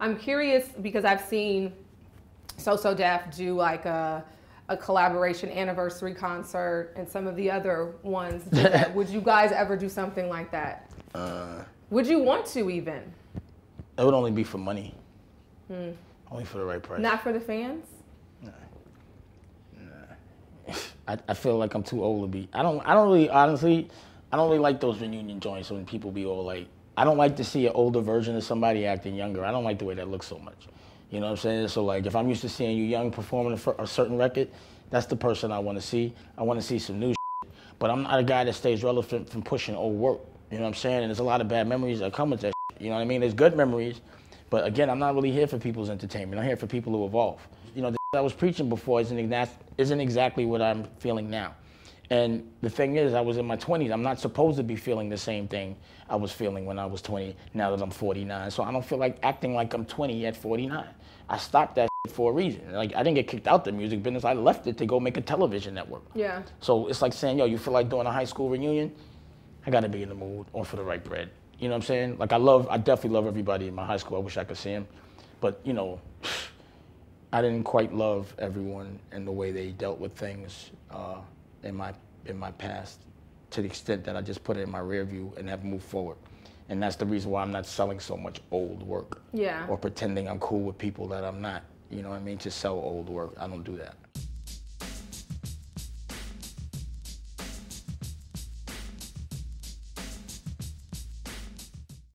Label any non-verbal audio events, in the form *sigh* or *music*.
I'm curious because I've seen So So Def do like a a collaboration anniversary concert and some of the other ones. *laughs* Would you guys ever do something like that? Uh, Would you want to even? it would only be for money. Only for the right price. Not for the fans? *laughs* I, I feel like I'm too old to be. I don't. I don't really. Honestly, I don't really like those reunion joints when people be all like. I don't like to see an older version of somebody acting younger. I don't like the way that looks so much. You know what I'm saying? So like, if I'm used to seeing you young performing a, a certain record, that's the person I want to see. I want to see some new. Shit. But I'm not a guy that stays relevant from pushing old work. You know what I'm saying? And there's a lot of bad memories that come with that. Shit. You know what I mean? There's good memories, but again, I'm not really here for people's entertainment. I'm here for people who evolve. You know, the I was preaching before isn't, isn't exactly what I'm feeling now. And the thing is, I was in my 20s. I'm not supposed to be feeling the same thing I was feeling when I was 20, now that I'm 49. So I don't feel like acting like I'm 20 at 49. I stopped that for a reason. Like, I didn't get kicked out the music business. I left it to go make a television network. Yeah. So it's like saying, yo, you feel like doing a high school reunion? I gotta be in the mood or for the right bread. You know what I'm saying? Like I love, I definitely love everybody in my high school. I wish I could see them, but you know, *sighs* I didn't quite love everyone and the way they dealt with things uh, in my in my past, to the extent that I just put it in my rear view and have moved forward. And that's the reason why I'm not selling so much old work Yeah. or pretending I'm cool with people that I'm not. You know what I mean? To sell old work, I don't do that.